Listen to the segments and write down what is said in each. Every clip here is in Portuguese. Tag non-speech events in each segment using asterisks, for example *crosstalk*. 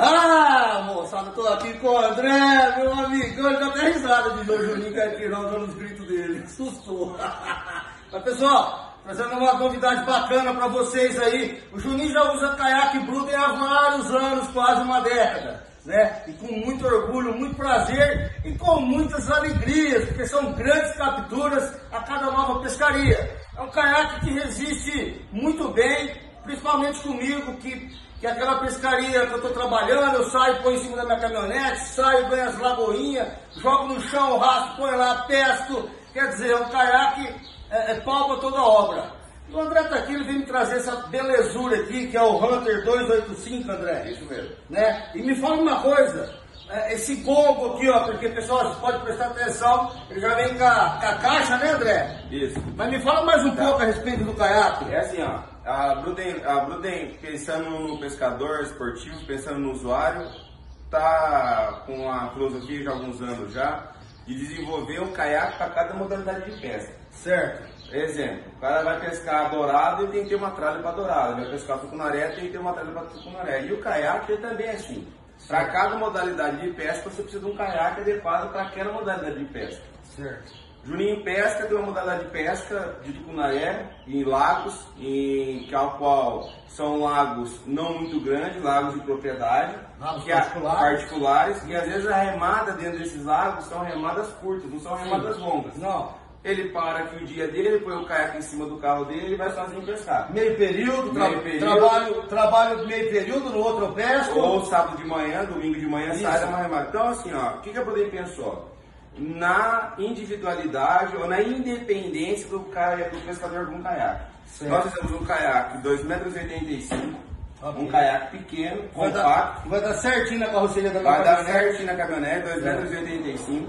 Ah, moçada, tô aqui com o André, meu amigo. Eu já até risada de o Juninho Caipirão dando os gritos dele. *laughs* Assustou. *laughs* Mas pessoal, trazendo uma novidade bacana pra vocês aí. O Juninho já usa caiaque Bruden há vários anos, quase uma década. Né? E com muito orgulho, muito prazer e com muitas alegrias, porque são grandes capturas a cada nova pescaria. É um caiaque que resiste muito bem, principalmente comigo, que que é aquela pescaria que eu estou trabalhando, eu saio, põe em cima da minha caminhonete, saio, ganho as lagoinhas, jogo no chão, raço, põe lá, pesco. Quer dizer, é um caiaque é, é pau para toda obra. E o André está aqui, ele veio me trazer essa belezura aqui, que é o Hunter 285, André. Isso mesmo. Né? E me fala uma coisa, é, esse gongo aqui, ó, porque pessoal, podem prestar atenção, ele já vem com a, com a caixa, né, André? Isso. Mas me fala mais um Tá. pouco a respeito do caiaque. É assim, ó. A Bruden, a Bruden, pensando no pescador esportivo, pensando no usuário, tá com a filosofia de alguns anos já de desenvolver um caiaque para cada modalidade de pesca. Certo. Exemplo, o cara vai pescar dourado e tem que ter uma tralha para dourado, vai pescar tucunaré tem que ter uma tralha para tucunaré. E o caiaque ele também é assim. Para cada modalidade de pesca você precisa de um caiaque adequado para aquela modalidade de pesca. Certo. Juninho Pesca tem uma modalidade de pesca de tucunaré em lagos, em que ao qual são lagos não muito grandes, lagos de propriedade, Lagos que a- particulares. particulares, e às vezes a remada dentro desses lagos são remadas curtas, não são remadas longas. Não. Ele para aqui o dia dele, põe o caiaque em cima do carro dele e vai sozinho pescar. Meio período, tra- Meio período. trabalho, trabalho meio período, no outro eu pesco. Ou sábado de manhã, domingo de manhã, Isso. sai da uma remada. Então, assim, ó, o que, que a Bruden pensou? Na individualidade ou na independência do, cara, do pescador com caiaque. Certo. Nós fizemos um caiaque de 2,85 m, Ok. um caiaque pequeno, vai, compacto, dar, vai dar certinho na carroceria da vai dar caminhonete. certinho na caminhonete, 2,85 m.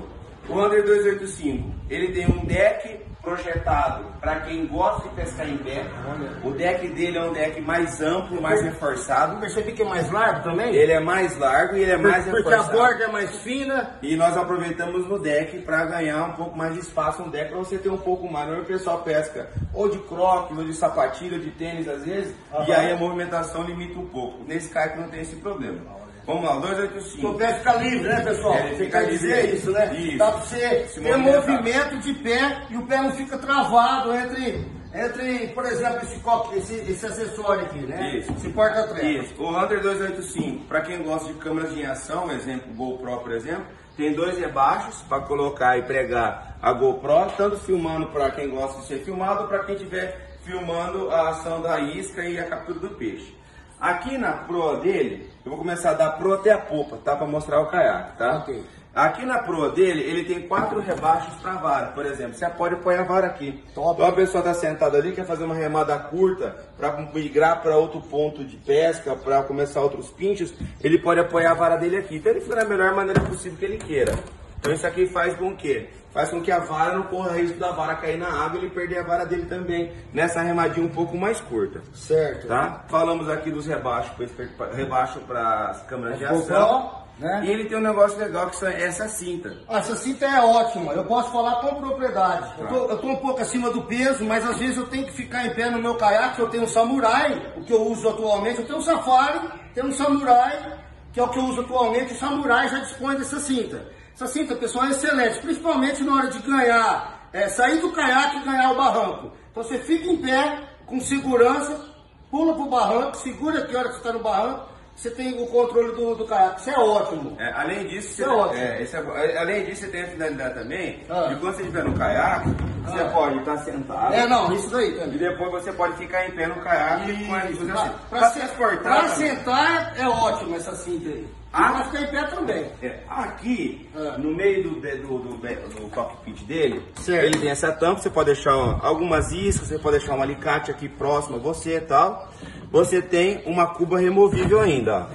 O Under 285, ele tem um deck projetado para quem gosta de pescar em pé. Olha. O deck dele é um deck mais amplo, mais reforçado. Percebi que é mais largo também? Ele é mais largo e ele é mais porque a reforçado. borda é mais fina. E nós aproveitamos no deck para ganhar um pouco mais de espaço no deck para você ter um pouco mais. Normalmente o pessoal pesca ou de croque, ou de sapatilha, ou de tênis às vezes, e aí a movimentação limita um pouco. Nesse kite não tem esse problema. Vamos lá, O 285. pé fica livre, né, pessoal? É, ele Você fica quer dizer livre. isso, né? Isso. Dá pra você Se ter movimento de pé e o pé não fica travado entre, entre por exemplo, esse, coque, esse, esse acessório aqui, né? Isso. Esse porta-treco. Isso. O Hunter 285, para quem gosta de câmeras de ação, exemplo, GoPro, por exemplo, tem dois rebaixos para colocar e pregar a GoPro, tanto filmando para quem gosta de ser filmado, para quem estiver filmando a ação da isca e a captura do peixe. Aqui na proa dele, eu vou começar a dar proa até a popa, tá? Para mostrar o caiaque, tá? Aqui na proa dele, ele tem quatro rebaixos para vara, por exemplo. Você pode pôr a vara aqui. Top. Então a pessoa está sentada ali, quer fazer uma remada curta para migrar para outro ponto de pesca, para começar outros pinchos, ele pode apoiar a vara dele aqui. Então ele fica da melhor maneira possível que ele queira. Então isso aqui faz com que? Faz com que a vara não corra risco da vara cair na água e ele perder a vara dele também, nessa remadinha um pouco mais curta. Certo. Tá? Falamos aqui dos rebaixos, rebaixo para as câmeras de ação. né? E ele tem um negócio legal que é essa cinta. Ah, Essa cinta é ótima, eu posso falar com propriedade. Eu tô, eu tô um pouco acima do peso, mas às vezes eu tenho que ficar em pé no meu caiaque. Eu tenho um samurai, o que eu uso atualmente. Eu tenho um safari, tenho um samurai, que é o que eu uso atualmente. O samurai já dispõe dessa cinta. Essa cinta, pessoal, é excelente, principalmente na hora de ganhar, é, sair do caiaque e ganhar o barranco. Então você fica em pé, com segurança, pula pro barranco, segura aqui a hora que você está no barranco, você tem o controle do, do caiaque. Isso é ótimo. É, além disso, você, Isso é ótimo. é, esse é- além disso, você tem a finalidade também Ah. de quando você estiver no caiaque, você Ah. pode estar sentado. É, não, isso daí E também. depois você pode ficar em pé no caiaque com a Isso, assim. se- transportar. também. sentar é ótimo essa cinta aí. Ah. Pra ficar em pé também. É, aqui, Ah. no meio do, do, do, do cockpit dele, Certo. ele tem essa tampa, você pode deixar algumas iscas, você pode deixar um alicate aqui próximo a você e tal. Você tem uma cuba removível ainda,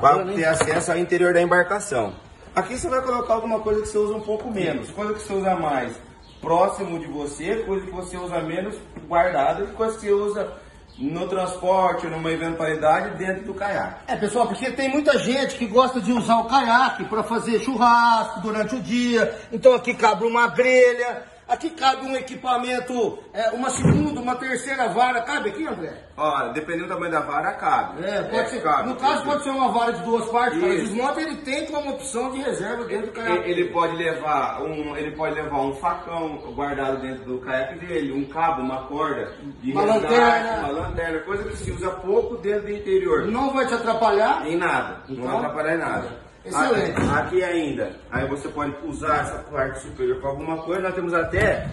Para ter acesso ao interior da embarcação. Aqui você vai colocar alguma coisa que você usa um pouco menos, coisa que você usa mais próximo de você, coisa que você usa menos guardada, e coisa que você usa no transporte, numa eventualidade dentro do caiaque. É, pessoal, porque tem muita gente que gosta de usar o caiaque para fazer churrasco durante o dia. Então aqui cabe uma grelha. Aqui cabe um equipamento, é, uma segunda, uma terceira vara. Cabe aqui, André? Ó, dependendo do tamanho da vara, cabe. É, pode ser. cabe. no caso, pode ser uma vara de duas partes. Cara. Isso. Desmonta, ele tem como opção de reserva dentro do caiaque. Ele, ele pode levar um, ele pode levar um facão guardado dentro do caiaque dele, um cabo, uma corda, de Uma resgate, lanterna. uma lanterna, coisa que se usa pouco dentro do interior. Não vai te atrapalhar. Em nada, não Então, vai atrapalhar em nada. Excelente. Aqui, aqui ainda, aí você pode usar essa parte superior para alguma coisa. Nós temos até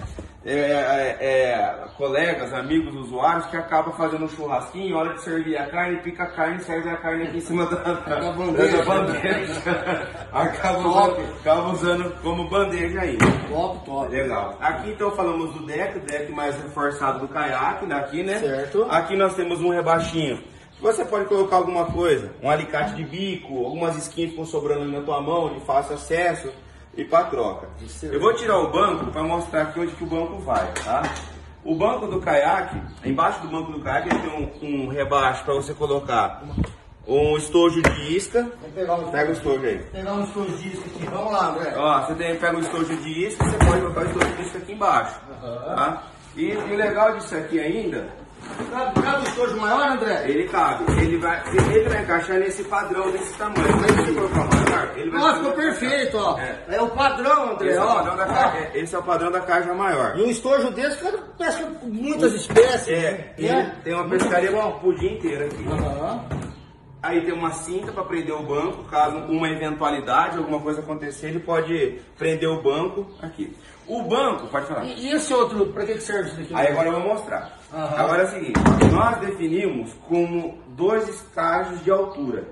é, é, é, colegas, amigos, usuários que acabam fazendo um churrasquinho, hora de servir a carne, pica a carne, serve a carne aqui em cima da, da, bandeja. bandeja. *laughs* acaba, Top. usando, acaba usando como bandeja aí. Top, top. Legal. Aqui então falamos do deck, o deck mais reforçado do caiaque, daqui, né? Certo. Aqui nós temos um rebaixinho. Você pode colocar alguma coisa, um alicate de bico, algumas skins ficam sobrando ali na tua mão, de fácil acesso e para troca. Eu vou tirar o banco para mostrar aqui onde que o banco vai, tá? O banco do caiaque, embaixo do banco do caiaque, ele tem um, um rebaixo para você colocar um estojo de isca. Um, Pega o estojo aí. pegar uns dois discos aqui. Vamos lá, André. Ó, você tem, pega o estojo de isca, você pode colocar o estojo de isca aqui embaixo. Aham. Tá? E o legal disso aqui ainda, Cabe, cabe o estojo maior, André? ele cabe, ele vai, ele vai encaixar nesse padrão, desse tamanho. Mas se colocar maior, ele vai Nossa, ficou perfeito, ó. É. É, o padrão, André, Esse é, o ó. padrão da Ó. caixa, é, esse é o padrão da caixa maior. E um estojo desse, cara, pesca muitas espécies. É, né? ele tem uma pescaria pro dia inteiro aqui. Aham. Aí tem uma cinta para prender o banco, caso uma eventualidade, alguma coisa acontecer, ele pode prender o banco aqui. O banco, pode falar. E, e esse outro, pra que serve isso daqui? Aí agora eu vou mostrar. Aham. Agora é o seguinte, nós definimos como dois estágios de altura.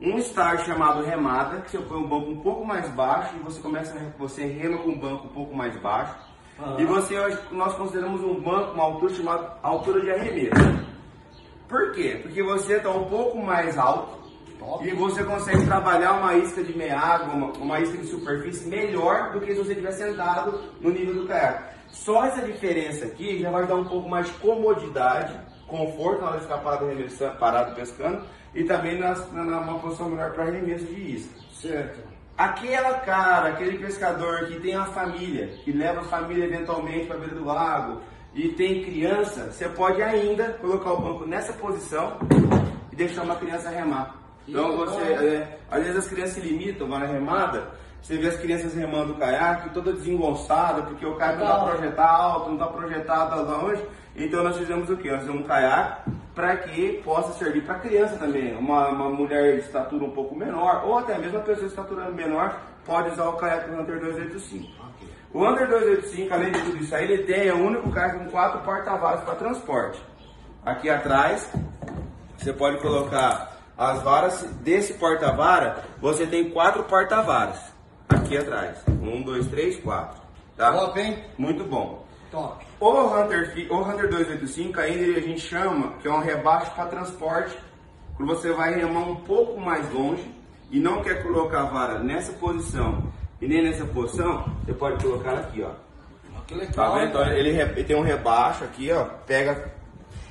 Um estágio chamado remada, que você põe um banco um pouco mais baixo e você começa, você rema com o banco um pouco mais baixo. Aham. E você, nós consideramos um banco, uma altura chamada altura de arremesso. Por quê? Porque você está um pouco mais alto Top. e você consegue trabalhar uma isca de meia água, uma, uma isca de superfície melhor do que se você estiver sentado no nível do caiaque. Só essa diferença aqui já vai dar um pouco mais de comodidade, conforto na hora de ficar parado, parado pescando e também nas- na, numa posição melhor para arremesso de isca. Certo. Aquela cara, aquele pescador que tem a família, que leva a família eventualmente para a beira do lago e tem criança, você pode ainda colocar o banco nessa posição e deixar uma criança remar. Então você, é, às vezes as crianças se limitam, na remada, você vê as crianças remando o caiaque toda desengonçada, porque o caiaque não está Legal. projetado alto, não está projetado longe. Então nós fizemos o quê? Nós fizemos um caiaque para que possa servir para criança também. Uma, uma mulher de estatura um pouco menor, ou até mesmo uma pessoa de estatura menor, pode usar o caiaque do Hunter 285. O Under 285, além de tudo isso aí, ele tem é o único caiaque com quatro porta-varas para transporte. Aqui atrás, você pode colocar as varas desse porta-vara, você tem quatro porta-varas aqui atrás. Um, dois, três, quatro. Tá? Top, hein? Muito bom. Top. O Hunter, o Hunter 285 ainda a gente chama que é um rebaixo para transporte. Quando você vai remar um pouco mais longe e não quer colocar a vara nessa posição e nem nessa posição, você pode colocar ela aqui, ó. Que Tá legal. vendo? Então ele, ele tem um rebaixo aqui, ó. Pega.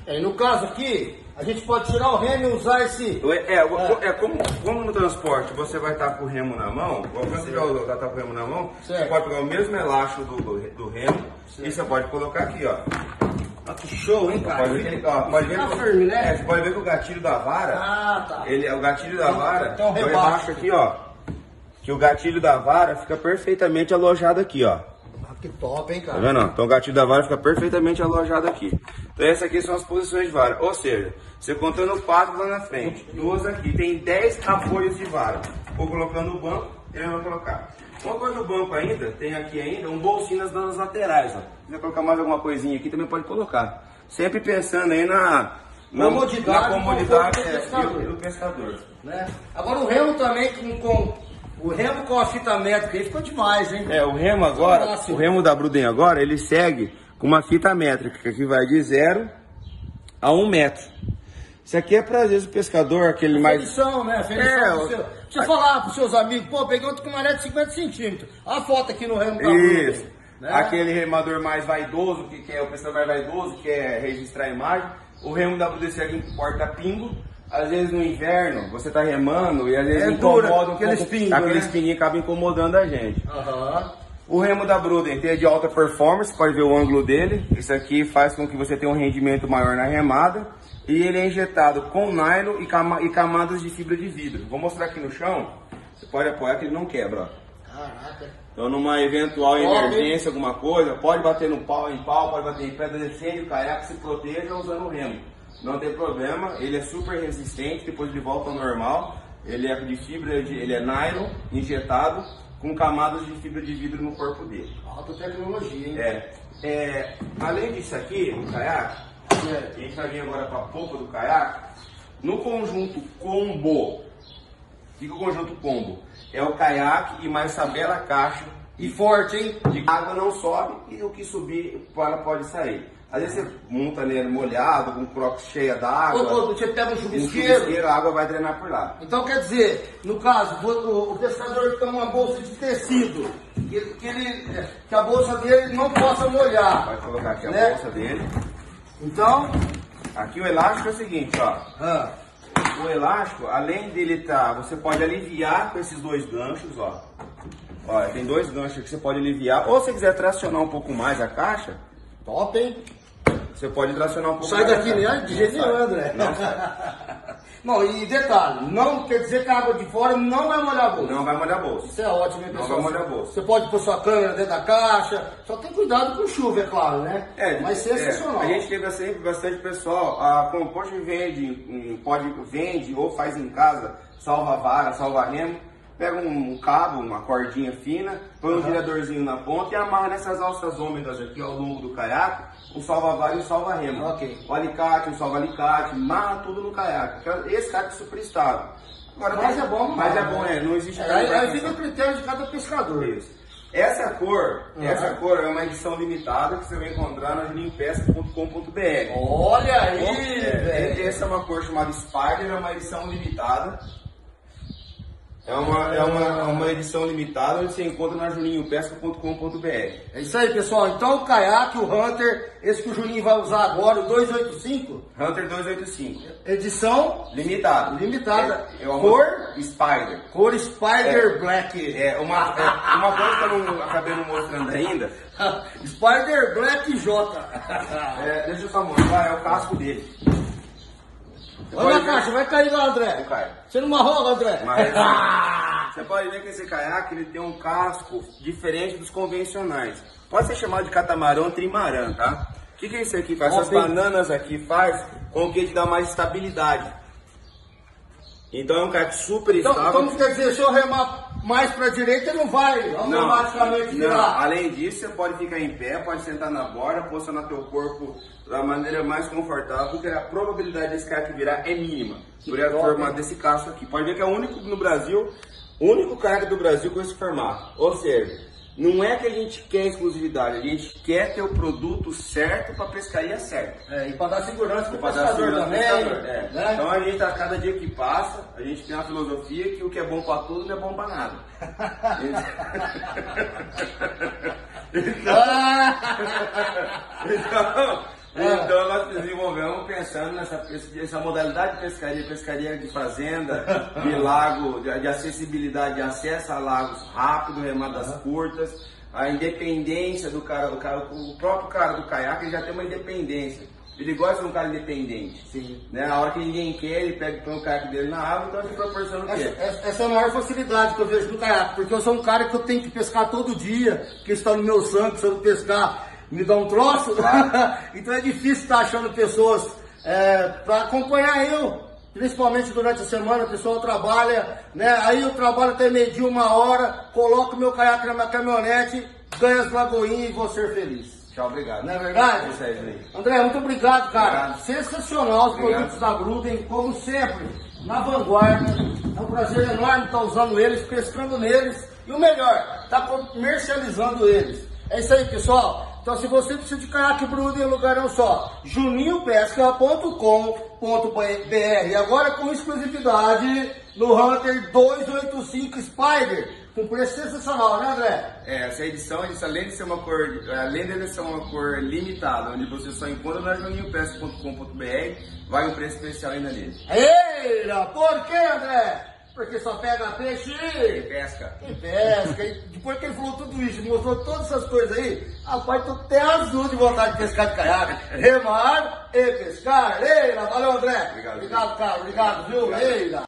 É, e no caso aqui, a gente pode tirar o remo e usar esse. É, é, é como, como no transporte você vai estar com o remo na mão, quando você já usou, tá, tá com o remo na mão, você Certo. pode pegar o mesmo elástico do, do, do remo e você pode colocar aqui, ó. Ah, que show, hein, cara? Pode ver, que ele- ó, pode ver Tá que- firme, né? é, você pode ver que o gatilho da vara, Ah, tá. ele, o gatilho da Tem- vara, eu rebaixo rebaixo aqui, ó. Que o gatilho da vara fica perfeitamente alojado aqui, ó. Ah, que top, hein, Tá cara? vendo? ó? Então o gatilho da vara fica perfeitamente alojado aqui. Então essas aqui são as posições de vara. Ou seja, você contando quatro lá na frente, duas aqui, tem 10 apoios de vara. Vou colocando o banco, ele vai colocar. Uma coisa do banco ainda, tem aqui ainda um bolsinho nas laterais. Ó. Se quiser colocar mais alguma coisinha aqui, também pode colocar. Sempre pensando aí na, na Comodidade na comodidade conforto do é, pescador. do pescador. Né? Agora o remo também com, com o remo com a fita métrica aí ficou demais, hein? É, o remo agora, Fácil. o remo da Bruden agora, ele segue com uma fita métrica que vai de 0 a 1 um metro. Isso aqui é para às vezes o pescador, aquele mais. Felição, né? Felição É, pro seu- Você falar pros seus amigos, pô, peguei outro com maré de 50 centímetros. Olha a foto aqui no remo da Isso. Bruden, né? Aquele remador mais vaidoso, que, que é o pescador mais vaidoso, que é registrar a imagem. O remo da Bruden segue em porta-pingo. Às vezes no inverno, você tá remando e às vezes É incomoda dura, um aqueles pouco- pingos, Aqueles né? pinguinhos acabam incomodando a gente. Aham. O remo da Bruden tem de alta performance, pode ver o ângulo dele. Isso aqui faz com que você tenha um rendimento maior na remada. E ele é injetado com nylon e, cama e camadas de fibra de vidro. Vou mostrar aqui no chão. Você pode apoiar que ele não quebra, ó. Caraca. Então numa eventual emergência, alguma coisa, pode bater no pau em pau, pode bater em pedra, descende o caiaque, se proteja usando o remo. Não tem problema, ele é super resistente, depois ele volta ao normal. Ele é de fibra, de, ele é nylon injetado com camadas de fibra de vidro no corpo dele. Alta tecnologia, hein? É, é, além disso aqui, o caiaque, É. a gente vai vir agora para a polpa do caiaque, no conjunto combo, o que que é o conjunto combo? É o caiaque e mais essa bela caixa E forte, hein? de água não sobe e o que subir ela pode sair. Às vezes você monta nele molhado, com crocs cheia Ou d'água, quando você pega um um chuvisqueiro. chuvisqueiro, a água vai drenar por lá. Então quer dizer, no caso, o, o pescador tem uma bolsa de tecido, que, que, ele, que a bolsa dele não possa molhar. Vai colocar aqui a Né? bolsa dele. Então, Aqui o elástico é o seguinte, ó. ah, O elástico, além dele tá, você pode aliviar com esses dois ganchos, ó. Olha, tem dois ganchos que você pode aliviar. Ou se você quiser tracionar um pouco mais a caixa, top, hein? Você pode tracionar um pouco Sai daqui, caixa. né? De jeito nenhum, André. Não sai. *laughs* Não, e detalhe, não quer dizer que a água de fora não vai molhar a bolsa. Não vai molhar a bolsa. Isso é ótimo, hein, Não pessoal? vai molhar a bolsa. Você pode pôr sua câmera dentro da caixa, só tem cuidado com chuva, é claro, né? Mas sensacional. é, a gente teve sempre bastante pessoal, a Compost vende, hum, pode, vende ou faz em casa, salva vara, salva remo, pega um, cabo, uma cordinha fina, põe um giradorzinho na ponta e amarra nessas alças ômegas aqui ao longo do caiaque, um salva vara e um salva remo. Ok. O alicate, um salva alicate, amarra tudo no caiaque. Esse caiaque é super estável. Agora, Mas é bom, Mas é né? bom, é, não existe É, aí, aí fica o critério de cada pescador. Isso. Essa cor, Uhum. essa cor é uma edição limitada que você vai encontrar na juninhopeça.com.br. Olha aí, É, essa é uma cor chamada Spider, é uma edição limitada. É uma, é uma, uma edição limitada onde você encontra na juninhopesca.com.br. É isso aí, pessoal. Então o caiaque, o Hunter, esse que o Juninho vai usar agora, o 285, Hunter 285. edição Limitado. Limitada. É, é uma Cor? Spider. cor Spider É. Black. É uma, é uma coisa que eu não acabei não mostrando ainda. *laughs* Spider Black J. É, deixa eu só mostrar, é o casco dele. Você Olha pode a ver- caixa, vai cair lá, André. Não cai. Você não marroga, André? Mas, *laughs* você pode ver que esse caiaque ele tem um casco diferente dos convencionais. Pode ser chamado de catamarão trimarã, tá? O que, que é isso aqui faz? Essas bananas aqui faz com que ele dá mais estabilidade. Então é um caiaque super Então, estável. então quer dizer, se eu remar mais pra direita, ele não vai automaticamente não. virar. Além disso, você pode ficar em pé, pode sentar na borda, posicionar teu corpo da maneira mais confortável, porque a probabilidade desse caiaque virar é mínima. Por formato hein? desse casco aqui. Pode ver que é o único no Brasil, o único caiaque do Brasil com esse formato. Ou seja, não é que a gente quer exclusividade, a gente quer ter o produto certo para pescaria certa. É, e pra dar segurança Pra dar pescador também. pescador, é. né? Então a gente, a cada dia que passa, a gente tem uma filosofia que o que é bom para tudo não é bom para nada. *laughs* então, *laughs* então nós desenvolvemos pensando nessa essa modalidade de pescaria, pescaria de fazenda, de *laughs* lago, de, de acessibilidade, de acesso a lagos rápido, remadas curtas, a independência do cara, o, cara, o próprio cara do caiaque já tem uma independência. Ele gosta de um cara independente. Sim. Né? A hora que ninguém quer, ele pega põe o caiaque dele na água, então ele proporciona o quê? essa- essa é a maior facilidade que eu vejo no caiaque, porque eu sou um cara que eu tenho que pescar todo dia, que está no meu sangue, se eu não pescar, me dá um troço. *laughs* então é difícil estar achando pessoas para acompanhar eu, principalmente durante a semana, o pessoal trabalha, né? Aí eu trabalho até meio-dia, uma hora, coloco meu caiaque na minha caminhonete, ganho as lagoinhas e vou ser feliz. Tchau, obrigado. Não é verdade? Isso aí, Juninho. André, muito obrigado, cara. Obrigado. Sensacional os Obrigado. produtos da Gruden, como sempre, na vanguarda. É um prazer enorme estar usando eles, pescando neles. E o melhor, estar comercializando eles. É isso aí, pessoal. Então, se você precisa de caiaque Bruden, o lugar um só. juninhopesca.com.br E agora com exclusividade no Hunter 285 Spider. Com preço sensacional, né, André? É, essa edição, além de ser uma cor, além de ser uma cor limitada, onde você só encontra na juninhopeça.com.br, vai um preço especial ainda nele. Eira, por quê, André? Porque só pega peixe E pesca. e pesca. E depois que ele falou tudo isso, mostrou todas essas coisas aí, rapaz, tô até azul de vontade de pescar de caiaque. Remar e pescar. Eira, valeu André. Obrigado, obrigado cara. Obrigado, viu? Eira.